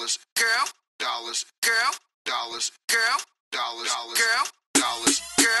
dollars, girl, dollars, girl, dollars, girl, dollars, girl, dollars, girl,